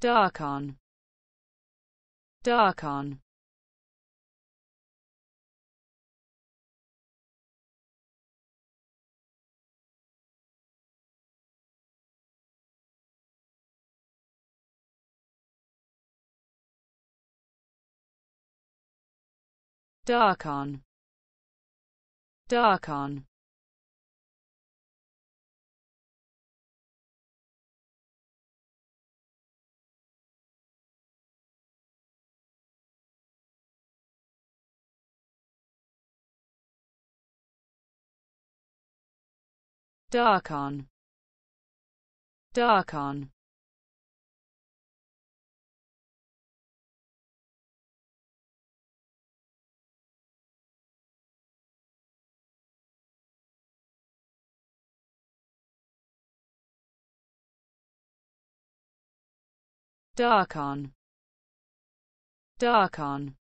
Darkon. Darkon. Darkon. Darkon. Darkon. Darkon. Darkon. Darkon.